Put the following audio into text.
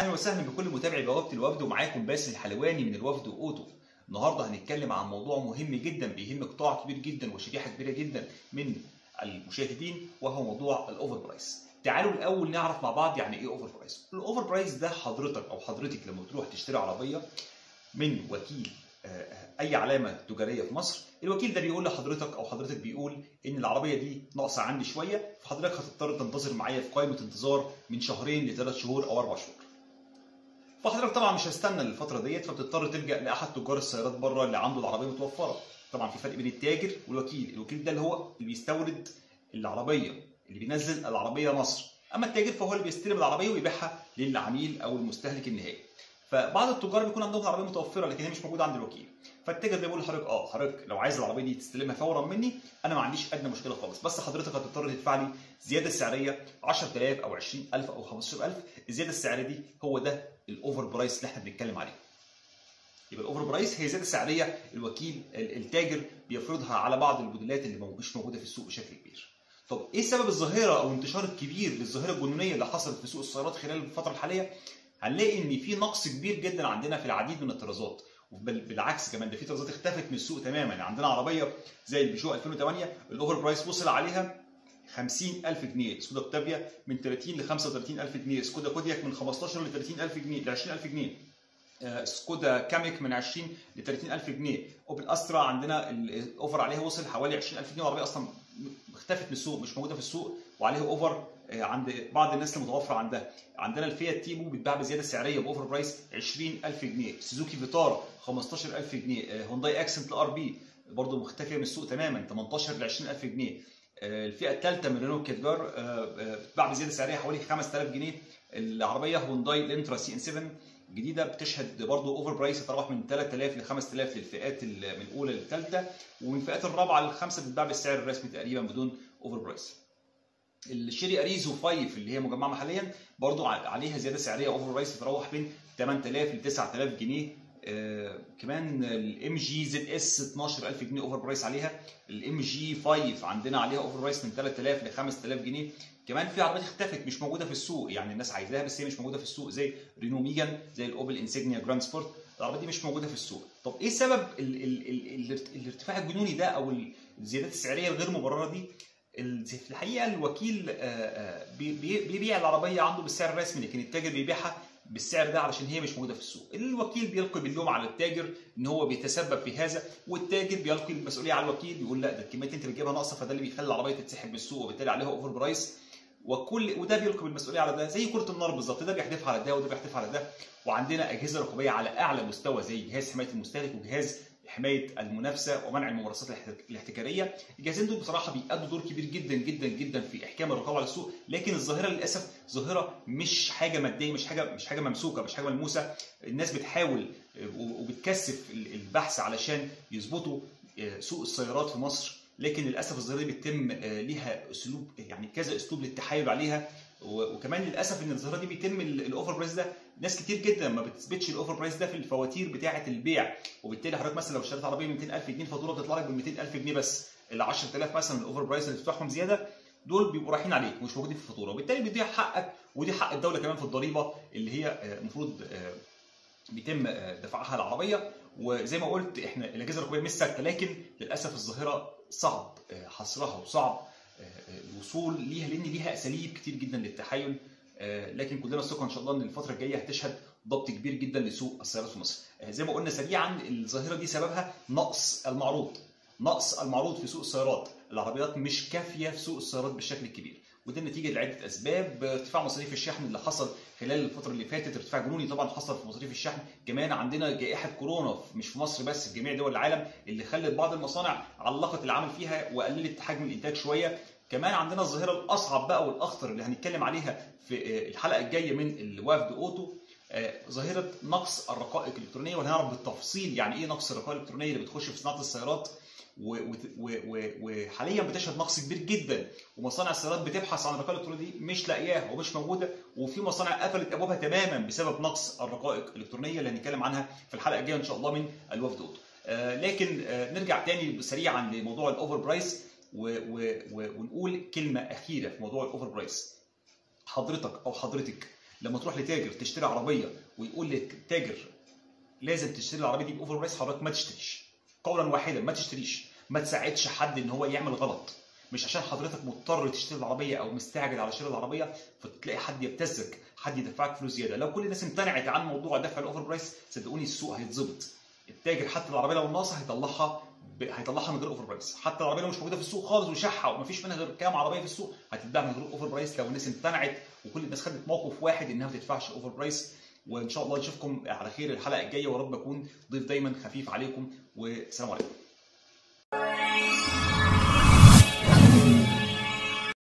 أهلا وسهلا بكل متابعي بوابة الوفد ومعاكم باسل الحلواني من الوفد اوتو النهارده هنتكلم عن موضوع مهم جدا بيهم قطاع كبير جدا وشريحه كبيرة جدا من المشاهدين وهو موضوع ال over price تعالوا الأول نعرف مع بعض يعني إيه over price ال over price ده حضرتك أو حضرتك لما تروح تشتري عربية من وكيل أي علامة تجارية في مصر الوكيل ده بيقول لحضرتك أو حضرتك بيقول إن العربية دي ناقصة عندي شوية فحضرتك هتضطر تنتظر معايا في قائمة انتظار من شهرين لثلاث شهور أو أربع شهور. فحضرتك طبعا مش هستنى الفترة ديت فبتضطر تلجأ لأحد تجار السيارات بره اللي عنده العربية متوفرة. طبعا في فرق بين التاجر والوكيل. الوكيل ده اللي هو اللي بيستورد العربية اللي بينزل العربية مصر. أما التاجر فهو اللي بيستلم العربية ويبيعها للعميل أو المستهلك النهائي. فبعض التجار بيكون عندهم العربيه متوفرة لكن هي مش موجودة عند الوكيل. فالتاجر ده بيقول لحضرتك آه حضرتك لو عايز العربية دي تستلمها فورا مني أنا ما عنديش أدنى مشكلة خالص. بس حضرتك هتضطر تدفع لي زيادة سعرية 10000 أو 20000 أو 15000 الزيادة السعرية دي هو ده ال over price اللي إحنا بنتكلم عليه. يبقى ال over price هي زيادة سعرية الوكيل التاجر بيفرضها على بعض الموديلات اللي مش موجودة في السوق بشكل كبير. طب إيه سبب الظاهرة أو الانتشار الكبير للظاهرة الجنونية اللي حصلت في سوق السيارات خلال الفترة الحالية؟ هنلاقي إن في نقص كبير جدا عندنا في العديد من الطرازات بالعكس كمان ده في طرازات اختفت من السوق تماما. يعني عندنا عربية زي البيجو 2008 ال over price وصل عليها 50000 جنيه. سكودا أوكتافيا من 30 ل 35000 جنيه. سكودا كودياك من 15 ل 30000 جنيه ل 20000 جنيه. سكودا كاميك من 20 ل 30000 جنيه. اوبل أسترا عندنا ال over عليها وصل حوالي 20000 جنيه والعربيه أصلا اختفت من السوق مش موجودة في السوق وعليها over عند بعض الناس المتوفرة عندها. عندنا الفيات تيبو بيتباع بزيادة سعرية ب over price 20000 جنيه. سوزوكي فيتارا 15000 جنيه. هونداي أكسنت ال RB برضه مختفية من السوق تماما 18 ل 20000 جنيه. الفئة الثالثه من رينو كادجار بتتباع بزيادة سعرية حوالي 5000 جنيه. العربية هونداي الإنترا CN 7 جديدة بتشهد برضه over price يتراوح من 3000 ل 5000 للفئات من الأولى للثالثه ومن الفئات الرابعة للخامسه بتتباع بالسعر الرسمي تقريبا بدون over price. الشيري أريزو 5 اللي هي مجمعة محليا برضو عليها زيادة سعرية over price تتراوح بين 8000 ل 9000 جنيه. آه كمان ال MG ZS 12000 جنيه over price عليها. ال MG 5 عندنا عليها over price من 3000 ل 5000 جنيه. كمان في عربيات اختفت مش موجودة في السوق يعني الناس عايزاها بس هي مش موجودة في السوق زي Renault Megane زي ال Opel Insignia Grand Sport العربيات دي مش موجودة في السوق. طب إيه سبب ال ال ال الارتفاع الجنوني ده أو الزيادات السعرية الغير مبررة دي؟ في الحقيقة الوكيل بيبيع العربية عنده بالسعر الرسمي لكن التاجر بيبيعها بالسعر ده علشان هي مش موجودة في السوق. الوكيل بيلقي باللوم على التاجر إن هو بيتسبب في هذا والتاجر بيلقي المسؤولية على الوكيل بيقول لا ده الكميات انت بتجيبها ناقصة فده اللي بيخلي العربية تتسحب من السوق وبالتالي عليها over price وكل وده بيلقي بالمسؤولية على ده زي كرة النار بالظبط ده بيحدفها على ده وده بيحدفها على ده. وعندنا أجهزة رقابيه على أعلى مستوى زي جهاز حماية المستهلك وجهاز حماية المنافسة ومنع الممارسات الاحتكارية. الجهازين دول بصراحة بيأدوا دور كبير جدا جدا جدا في إحكام الرقابة على السوق. لكن الظاهرة للأسف ظاهرة مش حاجة مادية مش حاجة مش حاجة ممسوكة مش حاجة ملموسة. الناس بتحاول وبتكثف البحث لعشان يظبطوا سوق السيارات في مصر. لكن للأسف الظاهرة دي بيتم ليها أسلوب يعني كذا أسلوب للتحايل عليها. وكمان للأسف إن الظاهرة دي بيتم ال over price ده ناس كتير جدا ما بتثبتش ال over price ده في الفواتير بتاعة البيع. وبالتالي حضرتك مثلا لو اشتريت عربية ب 200000 جنيه الفاتوره بتطلع لك ب 200000 جنيه بس. ال 10000 مثلا ال over price اللي بتدفعهم زيادة دول بيبقوا رايحين عليك مش موجودين في الفاتورة. وبالتالي بيضيع حقك ودي حق الدولة كمان في الضريبة اللي هي المفروض بيتم دفعها العربيه وزي ما قلت إحنا الأجهزة الرقابيه مش ثابته لكن للأسف الظاهرة صعب حصرها وصعب الوصول ليها لأن ليها أساليب كتير جدا للتحايل. لكن كلنا ثقة إن شاء الله إن الفترة الجاية هتشهد ضبط كبير جدا لسوق السيارات في مصر. زي ما قلنا سريعا الظاهرة دي سببها نقص المعروض. نقص المعروض في سوق السيارات. العربيات مش كافية في سوق السيارات بالشكل الكبير. وده نتيجه لعدة أسباب. ارتفاع مصاريف الشحن اللي حصل خلال الفترة اللي فاتت ارتفاع جنوني طبعا حصل في مصاريف الشحن. كمان عندنا جائحة كورونا مش في مصر بس في جميع دول العالم اللي خلت بعض المصانع علقت العمل فيها وقللت حجم الإنتاج شوية. كمان عندنا الظاهرة الأصعب بقى والأخطر اللي هنتكلم عليها في الحلقة الجاية من الوفد أوتو ظاهرة نقص الرقائق الإلكترونية وهنعرف بالتفصيل يعني إيه نقص الرقائق الإلكترونية اللي بتخش في صناعة السيارات وحاليا بتشهد نقص كبير جدا ومصانع السيارات بتبحث عن الرقائق الإلكترونية دي مش لاقياها ومش موجودة وفي مصانع قفلت أبوابها تماما بسبب نقص الرقائق الإلكترونية اللي هنتكلم عنها في الحلقة الجاية إن شاء الله من الوفد أوتو. لكن نرجع تاني سريعا لموضوع ال over price ونقول كلمة أخيرة في موضوع ال over price حضرتك أو حضرتك لما تروح لتاجر تشتري عربية ويقول لك تاجر لازم تشتري العربية دي ب over price حضرتك ما تشتريش. قولا واحدا ما تشتريش. ما تساعدش حد إن هو يعمل غلط. مش عشان حضرتك مضطر تشتري العربية أو مستعجل على شراء العربية فتلاقي حد يبتزك حد يدفعك فلوس زيادة. لو كل الناس امتنعت عن موضوع دفع ال over price صدقوني السوق هيتظبط. التاجر حتى العربية لو ناقصة هيطلعها. هيطلعها من غير over price حتى العربية لو مش موجودة في السوق خالص وشحة ومفيش منها غير كام عربية في السوق هتتباع من غير over price لو الناس امتنعت وكل الناس خدت موقف واحد إنها ما تدفعش over price وإن شاء الله نشوفكم على خير الحلقة الجاية. ورب اكون ضيف دايما خفيف عليكم والسلام عليكم.